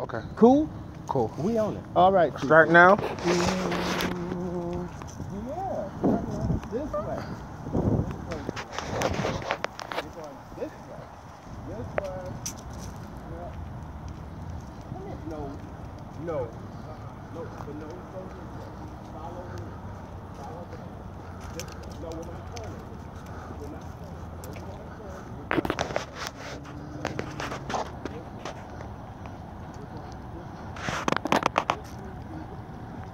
Okay. Cool? Cool. We own it. All right. Chief. Start now. Yeah. This way. This way. This way. This way. Yeah. Come here. No. No. Uh-uh. No. The nose goes this way. Follow me. Follow me. This way. No, we're not turning. We're not turning. We're not turning. We're not turning.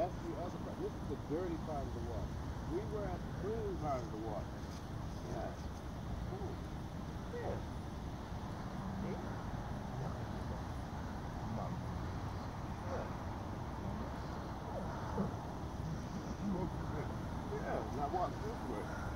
That's the other part. This is the dirty part of the water. We were at the clean part of the water. Yes. Cool. Yeah. Yeah, now walk this way.